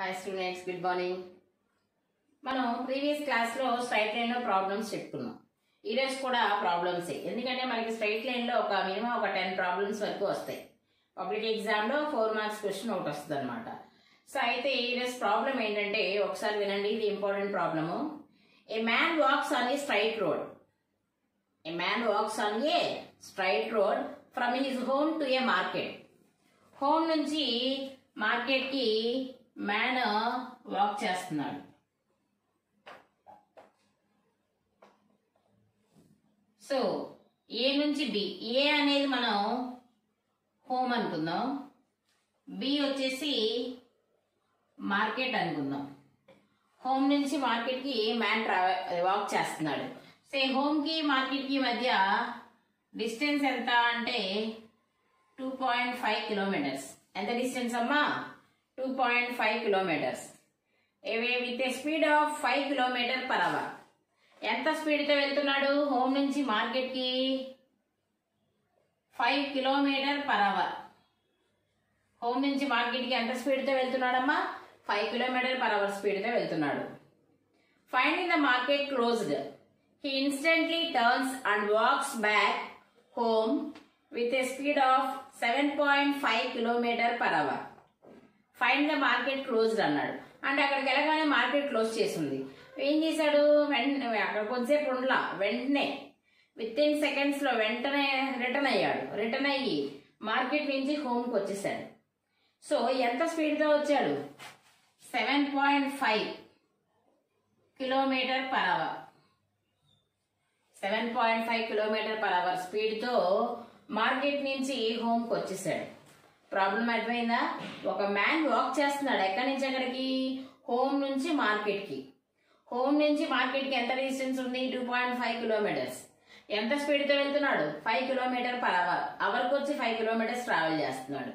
Hi students good morning మనం previous క్లాస్లో straight లైన్లో ప్రాబ్లమ్స్ చెప్పుకున్నాం ఈరోజు కూడా ప్రాబ్లమ్సే ఎందుకంటే మనకి స్ట్రైట్ లైన్లో ఒక మినిమం ఒక టెన్ ప్రాబ్లమ్స్ వరకు వస్తాయి. పబ్లిక్ ఎగ్జామ్లో ఫోర్ మార్క్స్ క్వశ్చన్ ఒకటి వస్తుంది అనమాట సో అయితే ఈరోజు ప్రాబ్లం ఏంటంటే ఒకసారి వినండి ఇది important problem a man walks on a straight road a man walks on a straight road from his home to a market home నుంచి మార్కెట్కి మ్యాన్ వాక్ చేస్తున్నాడు. సో ఏ నుంచి బి ఏ అనేది మనం హోమ్ అనుకుందాం. బి వచ్చేసి మార్కెట్ అనుకుందాం. Home నుంచి మార్కెట్కి మ్యాన్ ట్రావెల్ వాక్ చేస్తున్నాడు. సే హోమ్కి మార్కెట్కి మధ్య డిస్టెన్స్ ఎంత అంటే టూ పాయింట్ ఫైవ్ కిలోమీటర్స్ ఎంత డిస్టెన్స్ అమ్మా? Two point five kilometres with a speed of five kilometre per hour ఎంత స్పీడ్తో వెళ్తున్నాడు? హోమ్ నుంచి మార్కెట్కి five kilometre per hour home నుంచి మార్కెట్కి ఎంత స్పీడ్తో వెళ్తున్నాడమ్మా? ఫైవ్ కిలోమీటర్ పర్ అవర్ స్పీడ్తో వెళ్తున్నాడు. Finding the market closed he instantly turns and walks back home with a speed of seven point five kilometre per hour find the market closed అన్నాడు. అంటే అక్కడికి వెళ్ళగానే మార్కెట్ క్లోజ్ చేసింది. ఏం చేశాడు? వెంటనే అక్కడ కొంతసేపు ఉండలా. వెంటనే విత్ ఇన్ సెకండ్స్లో వెంటనే రిటర్న్ అయ్యాడు. రిటర్న్ అయ్యి మార్కెట్ నుంచి హోమ్కి వచ్చేసాడు. సో ఎంత స్పీడ్తో వచ్చాడు? Seven point five kilometre per hour seven point five kilometre per hour స్పీడ్తో మార్కెట్ నుంచి హోమ్కి వచ్చేసాడు. ప్రాబ్లం అర్థమైందా? ఒక మ్యాన్ వాక్ చేస్తున్నాడు. ఎక్కడి నుంచి ఎక్కడికి హోమ్ నుంచి మార్కెట్కి. హోమ్ నుంచి మార్కెట్కి ఎంత డిస్టెన్స్ ఉంది? టూ పాయింట్ ఫైవ్ కిలోమీటర్స్ ఎంత స్పీడ్తో వెళ్తున్నాడు? ఫైవ్ కిలోమీటర్ పర్ అవర్ అవర్కి వచ్చి ఫైవ్ కిలోమీటర్స్ ట్రావెల్ చేస్తున్నాడు.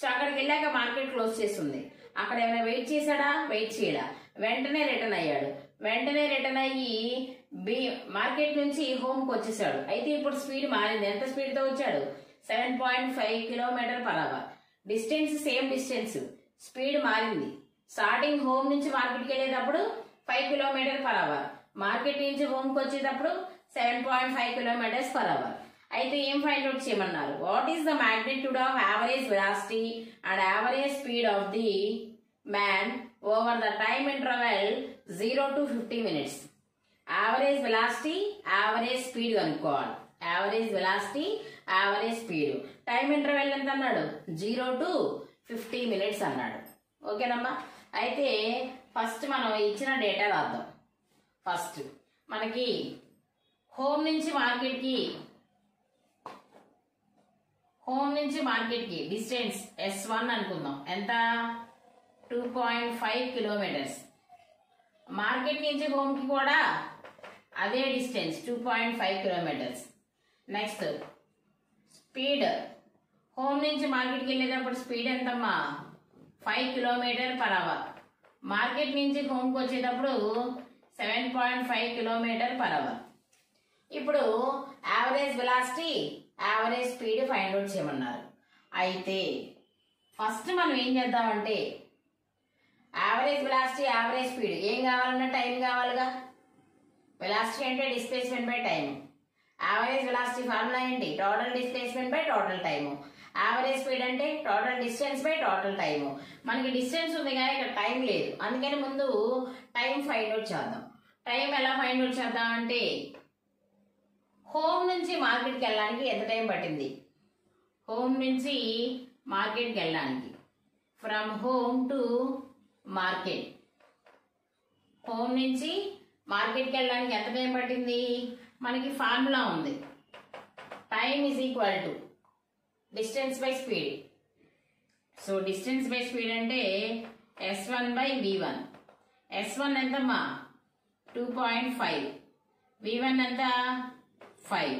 సో అక్కడికి వెళ్ళాక మార్కెట్ క్లోజ్ చేస్తుంది. అక్కడ ఏమైనా వెయిట్ చేశాడా? వెయిట్ చేయడా? వెంటనే రిటర్న్ అయ్యాడు. వెంటనే రిటర్న్ అయ్యి బి మార్కెట్ నుంచి హోమ్కి వచ్చేసాడు. అయితే ఇప్పుడు స్పీడ్ మారింది. ఎంత స్పీడ్తో వచ్చాడు? Seven point five kilometre per hour distance same distance. Speed మారింది. స్టార్టింగ్ హోమ్ నుంచి మార్కెట్కి వెళ్ళేటప్పుడు five kilometre per hour market నుంచి హోమ్కి వచ్చేటప్పుడు seven point five kilometres per hour అయితే ఏం ఫైండ్ అవుట్ చేయమన్నారు? What is the magnitude of average velocity and average speed of the man over the time interval zero to fifty minutes average velocity average speed కనుక్కోవాలి. Average velocity average speed. Time interval ఎంత అన్నాడు zero to fifty minutes అన్నాడు. ఓకేనమ్మా? అయితే first మనం ఇచ్చిన data రాద్దాం. First మనకి హోమ్ నుంచి మార్కెట్కి హోమ్ నుంచి మార్కెట్కి డిస్టెన్స్ ఎస్ వన్ అనుకుందాం. ఎంత? Two point five kilometres. Market నుంచి హోమ్కి కూడా అదే distance two point five kilometres. Next speed. Home నుంచి మార్కెట్కి వెళ్ళేటప్పుడు స్పీడ్ ఎంతమ్మా? Five kilometre per hour. Market నుంచి హోమ్కి వచ్చేటప్పుడు seven point five kilometre per hour. ఇప్పుడు average velocity average speed find out చేయమన్నారు. అయితే ఫస్ట్ మనం ఏం చేద్దామంటే యావరేజ్ వెలాసిటీ యావరేజ్ స్పీడ్ ఏం కావాలన్నా టైం కావాలిగా. వెలాసిటీ అంటే displacement by time. Average velocity formula ఏంటి? Total displacement by total time average speed అంటే total distance by total time మనకి డిస్టెన్స్ ఉంది కానీ ఇక్కడ టైం లేదు. అందుకని ముందు టైం ఫైండ్ అవుట్ చేద్దాం. టైం ఎలా ఫైండ్ అవుట్ చేద్దాం అంటే హోమ్ నుంచి మార్కెట్కి వెళ్ళడానికి ఎంత టైం పట్టింది? హోమ్ నుంచి మార్కెట్కి వెళ్ళడానికి. From home to market home నుంచి మార్కెట్కి వెళ్ళడానికి ఎంత టైం పట్టింది? మనకి ఫార్ములా ఉంది. Time is equal to distance by speed so distance by speed అంటే S one by V one S one ఎంతమ్మా two point five V one ఎంత? ఫైవ్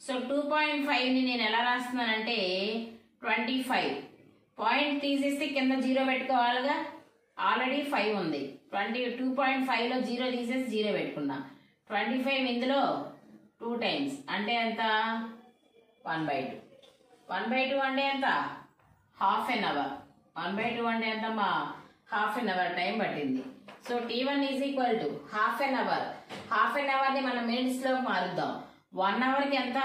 సో టూ పాయింట్ ఫైవ్ని నేను ఎలా రాస్తున్నానంటే ట్వంటీ ఫైవ్ పాయింట్ తీసేస్తే కింద జీరో పెట్టుకోవాలిగా? ఆల్రెడీ ఫైవ్ ఉంది. ట్వంటీ టూ పాయింట్ ఫైవ్లో జీరో తీసేసి జీరో పెట్టుకున్నా. ట్వంటీ ఫైవ్ ఇందులో టూ టైమ్స్. అంటే ఎంత? One by two. One by two అంటే ఎంత? Half an hour. One by two అంటే మా? హాఫ్ ఎన్ అవర్ టైం పట్టింది. So T one is equal to half an hour. Half an అవర్ని మనం మినిట్స్లో మారుద్దాం. వన్ అవర్కి ఎంత?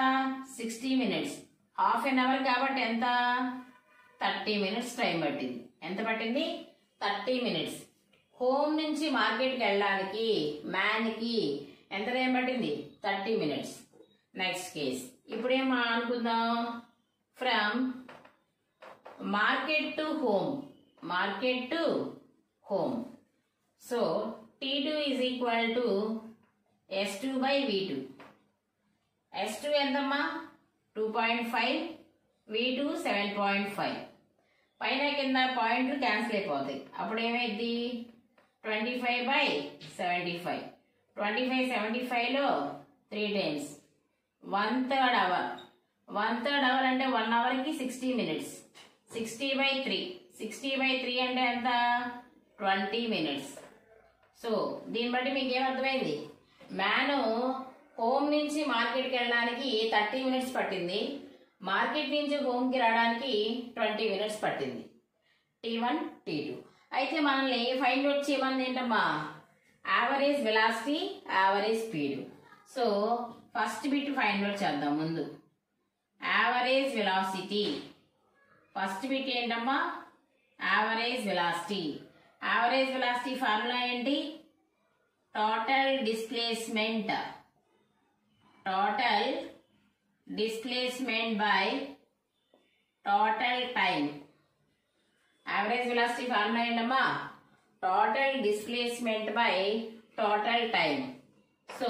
Sixty minutes. Half an hour కాబట్టి ఎంత? థర్టీ మినిట్స్ టైం పట్టింది. ఎంత పట్టింది? Thirty minutes. హోమ్ నుంచి మార్కెట్కి వెళ్ళడానికి మ్యాన్కి ఎంత టైం పట్టింది? Thirty minutes. నెక్స్ట్ కేస్ ఇప్పుడేం అనుకుందాం? From market to home market to home so T two is equal to S two by V two S two ఎంతమ్మా? Two point five V two seven point five పైన కింద పాయింట్లు cancel అయిపోతాయి. అప్పుడు ఏమైంది twenty five by seventy five twenty five seventy ఫైవ్లో three times one third hour one third hour అంటే one అవర్కి sixty minutes sixty by three sixty by three అంటే ఎంత? ట్వంటీ మినిట్స్ సో దీన్ని బట్టి మీకు ఏమర్థమైంది మ్యాను హోమ్ నుంచి మార్కెట్కి వెళ్ళడానికి థర్టీ మినిట్స్ పట్టింది. మార్కెట్ నుంచి హోమ్కి రావడానికి ట్వంటీ మినిట్స్ పట్టింది. టీ వన్ టీ టూ అయితే మనల్ని ఫైండ్ అవుట్ చేయమంది ఏంటమ్మా? Average velocity average speed so first bit find out చేద్దాం ముందు. యావరేజ్ వెలాసిటీ ఫస్ట్ బిట్ ఏంటమ్మా? Average velocity average velocity formula ఏంటి? Total displacement total displacement by total time average velocity formula ఏంటమ్మా? Total displacement by total time. So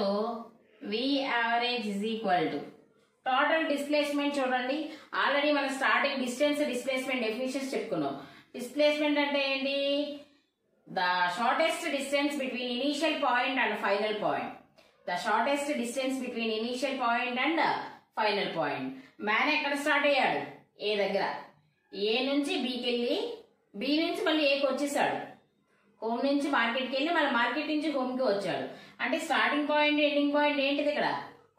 v average is equal to total displacement చూడండి. Already మనం starting distance displacement definitions చెప్పుకున్నాం. Displacement అంటే ఏంటి? The shortest distance between initial point and final point the shortest distance between initial point and final point man ఎక్కడ start అయ్యాడు? A దగ్గర. ఏ నుంచి బీకి వెళ్ళి బి నుంచి మళ్ళీ ఏకి వచ్చేసాడు. హోమ్ నుంచి మార్కెట్కి వెళ్ళి మళ్ళీ మార్కెట్ నుంచి హోమ్కి వచ్చాడు. అంటే స్టార్టింగ్ పాయింట్ ఎండింగ్ పాయింట్ ఏంటిది ఇక్కడ?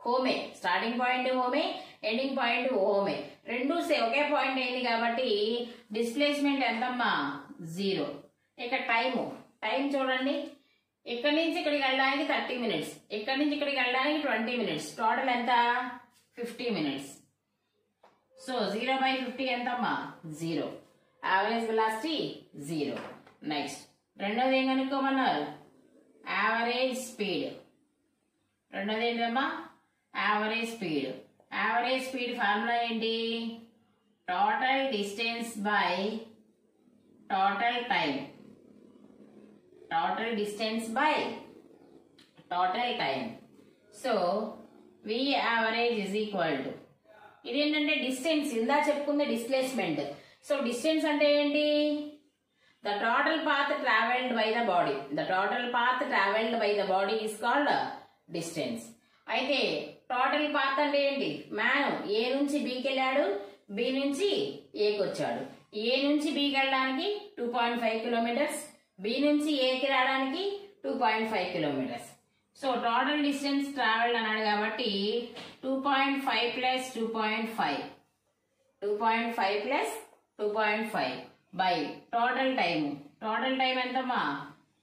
హోమే స్టార్టింగ్ పాయింట్ హోమే ఎండింగ్ పాయింట్ హోమే రెండు సే ఒకే పాయింట్ అయింది కాబట్టి డిస్ప్లేస్మెంట్ ఎంతమ్మా? జీరో ఇక టైము టైం చూడండి. ఇక్కడి నుంచి ఇక్కడికి వెళ్ళడానికి థర్టీ మినిట్స్ ఇక్కడ నుంచి ఇక్కడికి వెళ్ళడానికి ట్వంటీ మినిట్స్ టోటల్ ఎంత? Fifty minutes so zero by fifty ఎంతమ్మా? Zero average velocity zero next రెండోది ఏం కనుక్కోమన్నారు? యావరేజ్ స్పీడ్ రెండోది ఏంటమ్మా? Average speed average speed formula ఏంటి? Total distance by total time total distance by total time so V average is equal to ఇదేంటంటే distance ఇందా చెప్పుకుంది డిస్ప్లేస్మెంట్ సో డిస్టెన్స్ అంటే ఏంటి? The total path travelled by the body the total path travelled by the body is called distance అయితే total path అంటే ఏంటి? Man ఏ నుంచి బీకి వెళ్ళాడు? బి నుంచి ఏకి వచ్చాడు. ఏ నుంచి బీకి వెళ్ళడానికి? Two point five kilometres B నుంచి ఏకి రావడానికి? Two point five kilometres so total distance travelled అన్నాడు కాబట్టి two point five plus two point five two point five plus two point five by total time total time ఎంతమ్మా?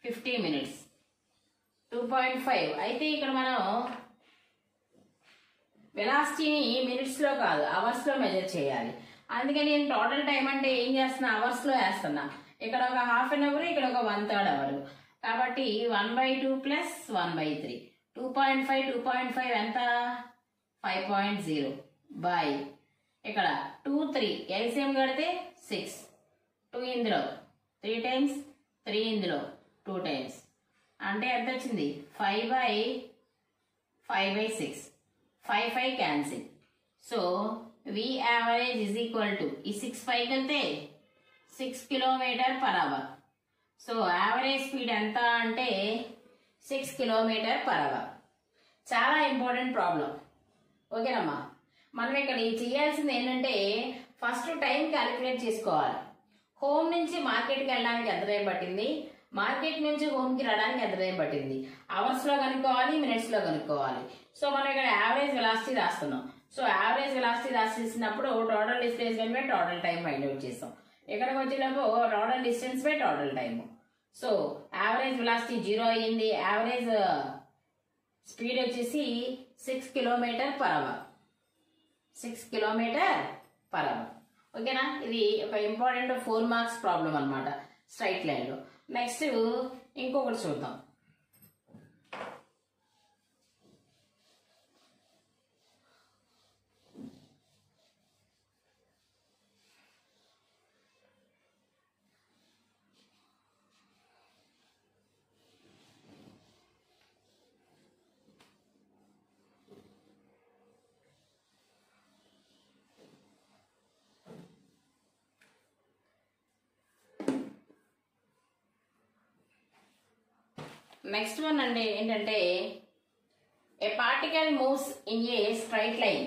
Fifty minutes. Two point five. అయితే ఇక్కడ మనం వెలాసిటీని మినిట్స్లో కాదు అవర్స్లో measure చేయాలి. అందుకని నేను టోటల్ టైం అంటే ఏం చేస్తున్నా? అవర్స్లో వేస్తున్నా. ఇక్కడ ఒక హాఫ్ అన్ అవర్ ఇక్కడ ఒక వన్ థర్డ్ అవర్ కాబట్టి one by two plus one by three two point five two point five ఎంత? ఫైవ్ పాయింట్ జీరో బై ఇక్కడ టూ త్రీ ఎల్సిఎం కడితే సిక్స్ టూ ఇందులో. త్రీ టైమ్స్ త్రీ ఇందులో. Two times అంటే ఎంత వచ్చింది? Five by five by six five five cancel so V average is equal to ఈ six five వెళ్తే six kilometre per hour so average speed ఎంత అంటే సిక్స్ కిలోమీటర్ పర్ అవర్ చాలా important problem ఓకేనమ్మా మనం ఇక్కడ చేయాల్సింది ఏంటంటే ఫస్ట్ టైం క్యాలిక్యులేట్ చేసుకోవాలి. హోమ్ నుంచి మార్కెట్కి వెళ్ళడానికి ఎంత టైం పట్టింది? మార్కెట్ నుంచి హోమ్కి రావడానికి ఎంత టైం పట్టింది? అవర్స్లో కనుక్కోవాలి మినిట్స్లో కనుక్కోవాలి. సో మనం ఇక్కడ యావరేజ్ వెలాసిటీ రాస్తున్నాం. So average velocity రాసేసినప్పుడు total displacement by total time find out చేస్తాం. ఇక్కడికి వచ్చేటప్పుడు total distance by total time so average velocity zero అయ్యింది. యావరేజ్ స్పీడ్ uh, వచ్చేసి six kilometre per hour six kilometre per hour ఓకేనా? ఇది ఒక important four marks problem అనమాట straight లైన్లో నెక్స్ట్ ఇంకొకటి చూద్దాం. నెక్స్ట్ వన్ అండి ఏంటంటే a particle moves in a straight line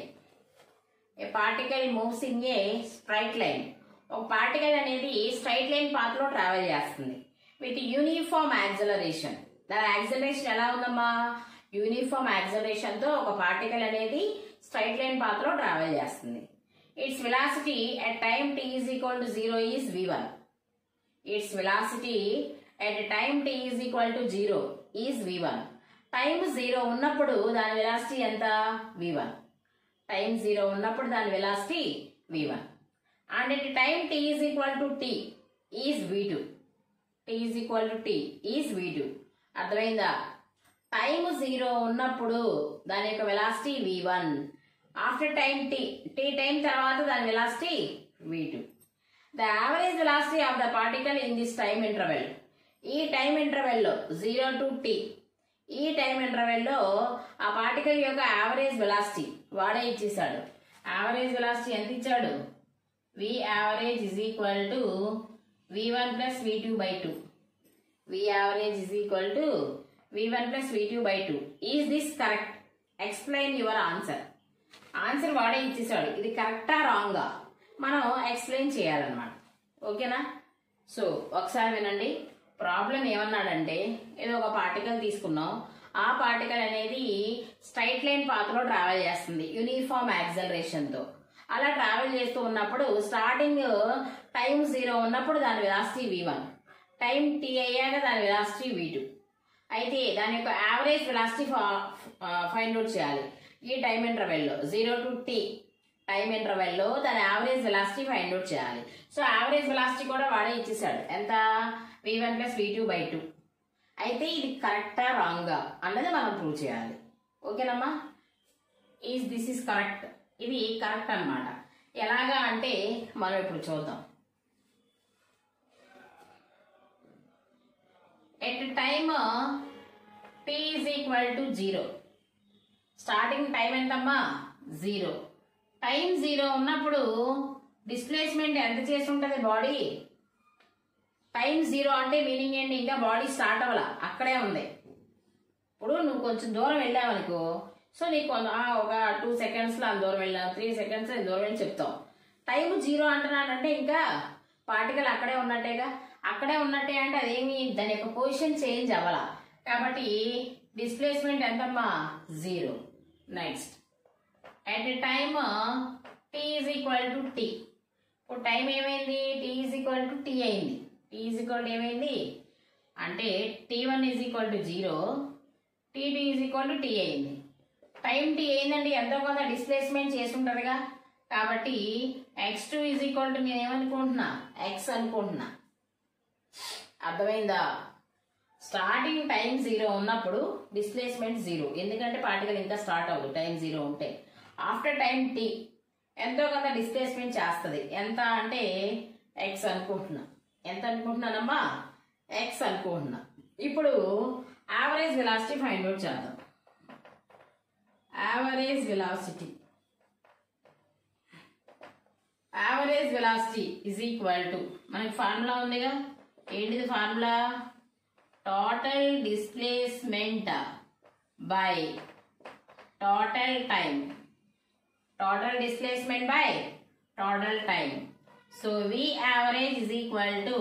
a particle moves in a straight line ఒక పార్టికల్ అనేది స్ట్రైట్ లైన్ పాత్రలో ట్రావెల్ చేస్తుంది. విత్ యూనిఫామ్ యాక్సలరేషన్ దాని యాక్సలరేషన్ ఎలా ఉందమ్మా? యూనిఫామ్ యాక్సలరేషన్తో ఒక పార్టికల్ అనేది స్ట్రైట్ లైన్ పాత్రలో ట్రావెల్ చేస్తుంది. Its velocity at time T is equal to zero is V one its velocity at time T is equal to zero is V one time zero ఉన్నప్పుడు దాని velocity ఎంత? వి one time zero ఉన్నప్పుడు దాని velocity V one and at time T is equal to T is V two T is equal to T is V two అర్థమైందా? Time zero ఉన్నప్పుడు దాని యొక్క velocity V one after time T T time తర్వాత దాని velocity V two the average velocity of the particle in this time interval ఈ time ఇంటర్వెల్లో zero to tea. ఈ time ఇంటర్వెల్లో ఆ పార్టికల్ యొక్క యావరేజ్ వెలాసిటీ వాడే ఇచ్చేసాడు యావరేజ్ వెలాసిటీ ఎంత ఇచ్చాడు? V average is equal to V one plus V two by two. V average is equal to V one plus V two by two. Is this correct explain your answer answer వాడే ఇచ్చేసాడు ఇది కరెక్టా రాంగా మనం explain చేయాలన్నమాట. ఓకేనా so ఒకసారి వినండి. Problem ఏమన్నాడంటే ఏదో ఒక పార్టికల్ తీసుకున్నాం. ఆ పార్టికల్ అనేది స్ట్రైట్ లైన్ పాత్రలో ట్రావెల్ చేస్తుంది యూనిఫామ్ యాక్సలరేషన్తో. అలా ట్రావెల్ చేస్తూ ఉన్నప్పుడు స్టార్టింగ్ టైం జీరో ఉన్నప్పుడు దాని velocity V one. Time T అయ్యాక దాని విలాసిటీ వి టూ. అయితే దాని యొక్క యావరేజ్ విలాసిటీ ఫైండ్ అవుట్ చేయాలి. ఈ టైం ఇంటర్వెల్లో జీరో టు టీ. టైం ఇంటర్వెల్లో దాని యావరేజ్ వెలాసిటీ ఫైండ్ అవుట్ చేయాలి. సో యావరేజ్ వెలాసిటీ కూడా వాడే ఇచ్చేసాడు. ఎంత? V one plus V two by two. అయితే ఇది కరెక్టా రాంగా అన్నది మనం ప్రూవ్ చేయాలి. ఓకేనమ్మా? Is this is correct. ఇది కరెక్ట్ అన్నమాట. ఎలాగా అంటే మనం ఇప్పుడు చూద్దాం. At time T is equal to zero. Starting time ఎంతమ్మా? జీరో. టైం జీరో ఉన్నప్పుడు డిస్ప్లేస్మెంట్ ఎంత చేసి ఉంటుంది బాడీ? టైం జీరో అంటే మీనింగ్ ఏంటి? ఇంకా బాడీ స్టార్ట్ అవ్వాల? అక్కడే ఉంది. ఇప్పుడు నువ్వు కొంచెం దూరం వెళ్ళావనుకో సో నీకు ఒక టూ సెకండ్స్లో అంత దూరం వెళ్ళావు త్రీ సెకండ్స్ దూరం వెళ్ళి చెప్తావు. టైం జీరో అంటున్నాడంటే ఇంకా పార్టికల్ అక్కడే ఉన్నట్టేగా? అక్కడే ఉన్నట్టే అంటే అదేమి? దాని యొక్క పొజిషన్ చేంజ్ అవ్వాల? కాబట్టి డిస్ప్లేస్మెంట్ ఎంతమ్మా? Zero. Next at a time t is equal to t ఇప్పుడు టైం ఏమైంది? T is equal to t అయింది. టీ ఈజ్ ఈక్వల్ టు ఏమైంది? అంటే t one is equal to zero t two is equal to t అయింది. Time tea అయిందండి. ఎంతో కొంత displacement చేసి కాబట్టి x two is equal to నేను ఏమనుకుంటున్నా? ఎక్స్ అనుకుంటున్నా. అర్థమైందా? స్టార్టింగ్ టైం జీరో ఉన్నప్పుడు డిస్ప్లేస్మెంట్ జీరో ఎందుకంటే పార్టికల్ ఇంకా స్టార్ట్ అవ్వదు. టైం జీరో ఉంటే. After time t. ఎంతో కొంత డిస్ప్లేస్మెంట్ చేస్తుంది. ఎంత అంటే ఎక్స్ అనుకుంటున్నా. ఎంత అనుకుంటున్నానమ్మా? ఎక్స్ అనుకుంటున్నా. ఇప్పుడు యావరేజ్ వెలాసిటీ ఫైండ్ అవుట్ చేద్దాం. Average velocity average velocity is equal to మనకి ఫార్ములా ఉందిగా? ఏంటిది formula total displacement by total time total displacement by total time. So v average is equal to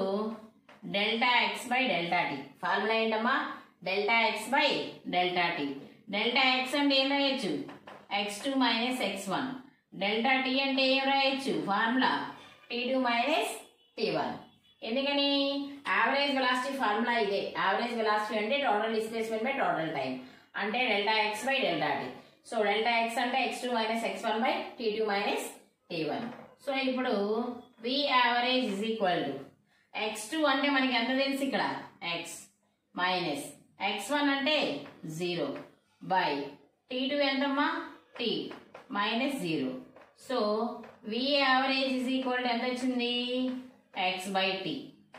delta x by delta t Formula ఏంటమ్మా? Delta x by delta t delta x అంటే ఏం రాయొచ్చు? X two minus x one delta t అంటే ఏం రాయొచ్చు? Formula t two minus t one ఎందుకని? Average velocity formula ఇదే. Average velocity అంటే total displacement by total time అంటే delta x by delta t so delta x అంటే x two minus x one by t two minus t one. So ఇప్పుడు v average is equal to x two అంటే మనకి ఎంత తెలుసు ఇక్కడ? X minus X one అంటే zero by tea two ఎంతమ్మా? T minus zero. So v average is equal to ఎంత వచ్చింది? X by t.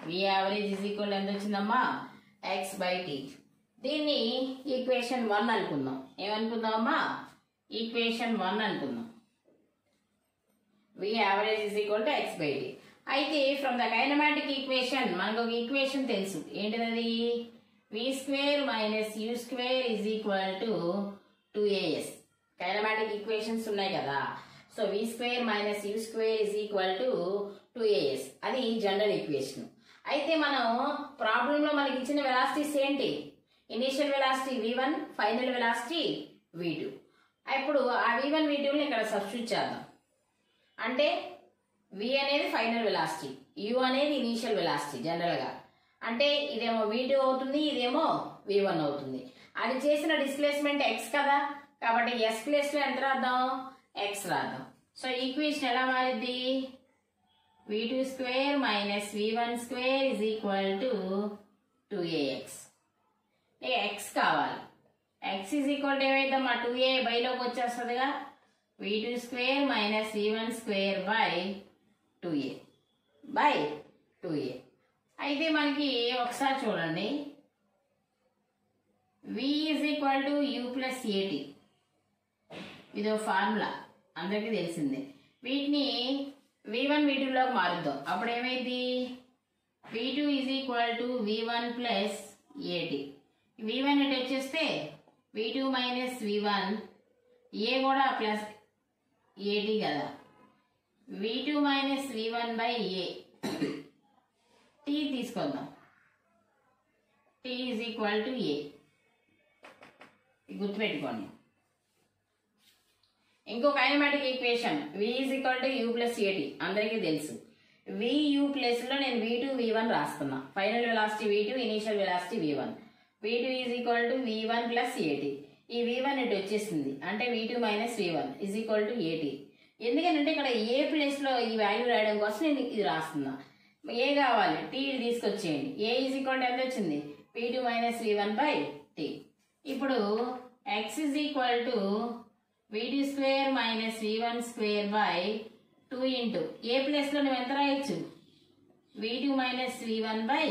V average is equal ఎంత వచ్చిందమ్మా? X by t. దీన్ని ఈక్వేషన్ వన్ అనుకుందాం. ఏమనుకుందామా ఈక్వేషన్ వన్ అనుకుందాం. V average is equal to x by d అయితే from the kinematic equation మనకు ఒక ఈక్వేషన్ తెలుసు. ఏంటిది v square minus u square is equal to two a s kinematic equations ఉన్నాయి కదా. So v square minus u square is equal to two a s అది general equation అయితే మనం ప్రాబ్లంలో మనకి ఇచ్చిన వెలాసిటీస్ ఏంటి? Initial velocity v one final velocity v two ఇప్పుడు ఆ వి వన్ వి టూని ఇక్కడ సబ్స్టిట్యూట్ చేద్దాం. అంటే వి అనేది ఫైనల్ వెలాసిటీ యు అనేది ఇనీషియల్ వెలాసిటీ జనరల్గా అంటే ఇదేమో వి టూ అవుతుంది ఇదేమో వి వన్ అవుతుంది. అది చేసిన డిస్ప్లేస్మెంట్ ఎక్స్ కదా కాబట్టి ఎస్ ప్లేస్లో ఎంత రాద్దాం? ఎక్స్ రాద్దాం. సో ఈక్వేషన్ ఎలా మారిద్ది? V two square minus v one square is equal to two a x x కావాలి. ఎక్స్ ఈజ్ ఈక్వల్ టు మా టూ ఏ బైలోకి వచ్చేస్తుందిగా. V two square minus v one square by two a by two a అయితే మనకి ఒకసారి చూడండి. V is equal to u plus a t ఇదో formula అందరికీ తెలిసిందే. వీటిని వి వన్ వి టూలోకి మారుద్దాం. అప్పుడు ఏమైంది v two is equal to v one plus a t v one ఇటు వచ్చేస్తే v two minus v one a కూడా ప్లస్ ఏటీ కదా. V two minus v one by a t తీసుకుందాం. T is equal to a గుర్తుపెట్టుకోండి. ఇంకో kinematic equation v is equal to u plus a t అందరికీ తెలుసు. We you ప్లస్లో నేను వి two వి one రాస్తున్నా. Final velocity v two initial velocity v one v two is equal to v one plus a t ఈ వి one ఇటు వచ్చేసింది. అంటే v two minus v one is equal to a t ఎందుకంటే ఇక్కడ ఏ ప్లేస్లో ఈ value రాయడం కోసం నేను ఇది రాస్తున్నా. ఏ కావాలి. టీ తీసుకొచ్చేయండి. ఏ ఈజ్ ఈక్వల్ టు ఎంత వచ్చింది? V two minus v one by t ఇప్పుడు x is equal to v two square minus v one square by two into a ప్లేస్లో నువ్వు ఎంత రాయొచ్చు? V two minus v one by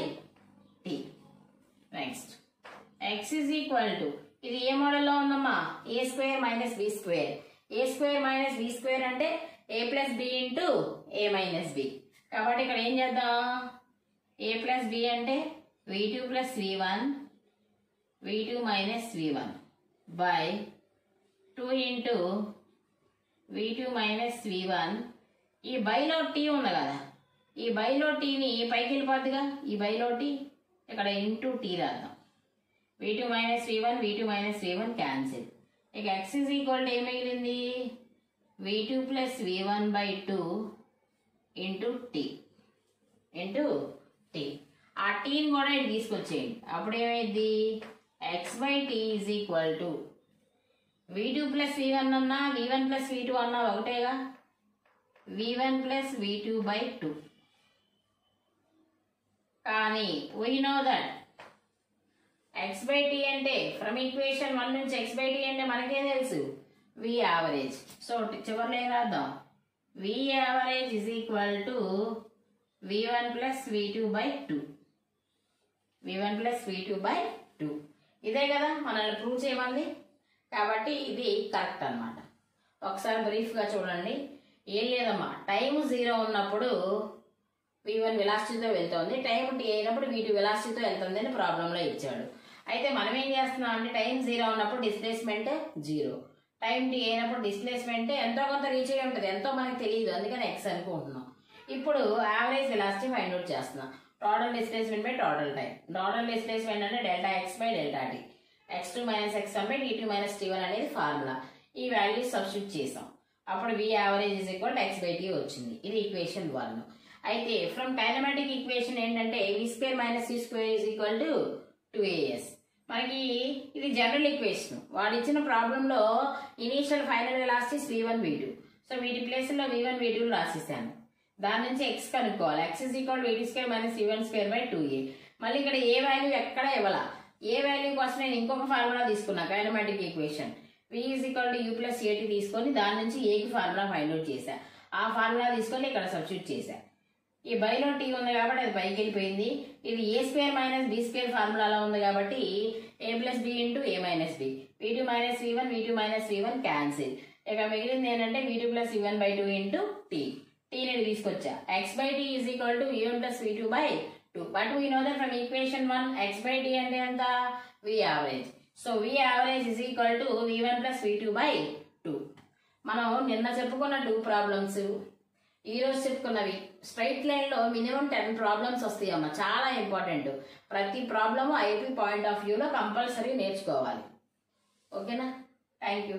t next x is equal to ఇది ఏ మోడల్లో ఉందమ్మా? A square minus b square a square minus b square అంటే a plus b into A minus B కాబట్టి ఇక్కడ ఏం చేద్దాం? ఏ ప్లస్ బి అంటే v two plus v one v two minus v one by two into v two minus v one ఈ బైలో tea ఉంది కదా? ఈ బైలో టీని పైకి వెళ్ళిపోద్దిగా? ఈ బైలో టీ ఇక్కడ ఇంటూ టీ రాద్దాం. V two minus v one v two minus v one cancel ఇక ఎక్స్ ఈజ్ ఈక్వల్ టు ఏం మిగిలింది? V two plus v one by two into t into t ఆ టీని కూడా ఇటు తీసుకొచ్చేయండి. అప్పుడు ఏమైంది? X by t is equal to v two plus v one అన్నా v one plus v two అన్నా ఒకటేగా? V one plus v two by two కానీ we know that x by t అంటే ఫ్రమ్ ఈక్వేషన్ వన్ నుంచి X by tea అంటే మనకే తెలుసు? వి average so చివరిలో ఏం రాద్దాం? V average is equal to v one plus v two by two v one plus v two by two ఇదే కదా మనల్ని ప్రూవ్ చేయమంది? కాబట్టి ఇది కరెక్ట్ అన్నమాట. ఒకసారి బ్రీఫ్గా చూడండి. ఏం లేదమ్మా టైం జీరో ఉన్నప్పుడు వి వన్ వెలాసిటీతో వెళ్తోంది. టైం టీ అయినప్పుడు వీటి వెలాసిటీతో వెళ్తుంది అని ప్రాబ్లంలో ఇచ్చాడు. అయితే మనం ఏం చేస్తున్నాం అంటే టైం జీరో ఉన్నప్పుడు డిస్ప్లేస్మెంట్ జీరో. టైం టీ అయినప్పుడు డిస్ప్లేస్మెంట్ ఎంతో కొంత రీచ్ అయ్యి ఉంటుంది. ఎంతో మనకి తెలియదు. అందుకని ఎక్స్ అనుకుంటున్నాం. ఇప్పుడు యావరేజ్ వెలాసిటీ ఫైండ్ అవుట్ చేస్తున్నాం. Total displacement by total time total displacement అంటే delta x by delta t x two minus x one by t two minus t one అనేది ఫార్ములా ఈ వాల్యూస్ సబ్స్టిట్యూట్ చేసాం. అప్పుడు v average is equal x by t వచ్చింది. ఇది equation one అయితే from kinematic equation ఏంటంటే v square minus c square is equal to two a s మనకి ఇది జనరల్ ఈక్వేషన్ వాడు ఇచ్చిన ప్రాబ్లంలో initial final velocities v one v two so వీటి ప్లేస్లో వి వన్ వి టూ రాసేసాను. దాని నుంచి ఎక్స్ కనుక్కోవాలి. X is equal to square minus v one square by two a మళ్ళీ ఇక్కడ ఏ వాల్యూ ఎక్కడ ఇవ్వాల? ఏ వాల్యూ కోసం నేను ఇంకొక ఫార్ములా తీసుకున్నా kinematic equation v is equal to u plus a t తీసుకొని దాని నుంచి ఏకి ఫార్ములా ఫైండ్ అవుట్ చేశా. ఆ ఫార్ములా తీసుకొని ఇక్కడ సబ్స్టిట్యూట్ చేశా. ఈ బైలో టీ ఉంది కాబట్టి అది పైకి వెళ్ళిపోయింది. ఇది a square minus b square ఫార్ములాలో ఉంది కాబట్టి a plus b into a minus b. V two minus v one v two minus v one cancel ఇక మిగిలింది ఏంటంటే v two plus v one by two into t t నేను తీసుకొచ్చా. X by t is equal to v one plus v two by two but we know that from equation one x by t అంటే ఎంత? V average so v average is equal to v one plus v two by two మనం నిన్న చెప్పుకున్న two problems ఈ రోజు చెప్పుకున్నవి straight లైన్లో minimum ten problems వస్తాయి అమ్మ. చాలా ఇంపార్టెంట్. ప్రతి ప్రాబ్లము ఐపీ పాయింట్ ఆఫ్ వ్యూలో కంపల్సరీ నేర్చుకోవాలి. ఓకేనా? Thank you.